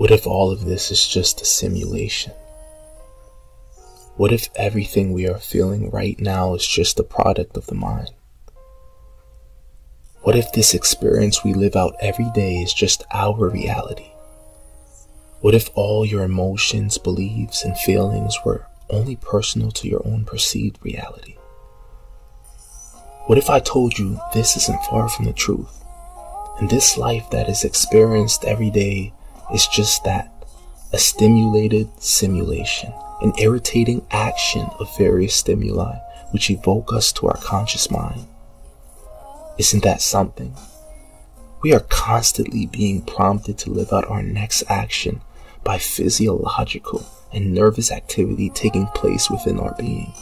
What if all of this is just a simulation? What if everything we are feeling right now is just a product of the mind? What if this experience we live out every day is just our reality? What if all your emotions, beliefs, and feelings were only personal to your own perceived reality? What if I told you this isn't far from the truth? And this life that is experienced every day is just that a stimulated simulation, an irritating action of various stimuli which evoke us to our conscious mind. Isn't that something? We are constantly being prompted to live out our next action by physiological and nervous activity taking place within our being.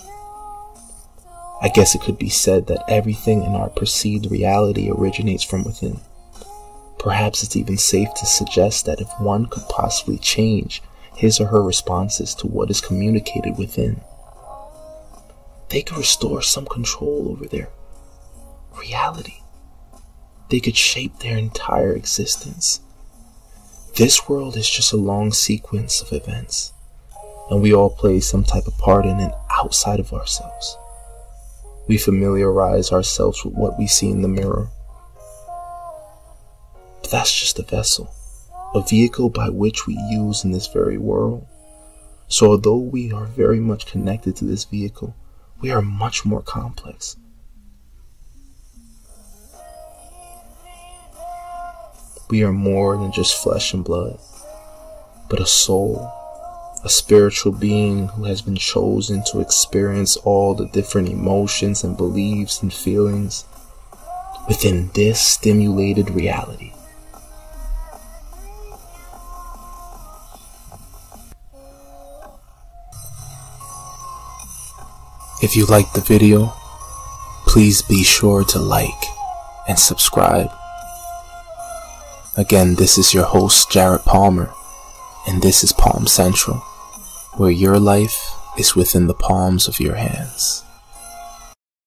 I guess it could be said that everything in our perceived reality originates from within. Perhaps it's even safe to suggest that if one could possibly change his or her responses to what is communicated within, they could restore some control over their reality. They could shape their entire existence. This world is just a long sequence of events, and we all play some type of part in it outside of ourselves. We familiarize ourselves with what we see in the mirror that's just a vessel, a vehicle by which we use in this very world. So although we are very much connected to this vehicle, we are much more complex. We are more than just flesh and blood, but a soul, a spiritual being who has been chosen to experience all the different emotions and beliefs and feelings within this stimulated reality. If you liked the video, please be sure to like and subscribe. Again, this is your host, Jarrett Palmer, and this is Palm Central, where your life is within the palms of your hands.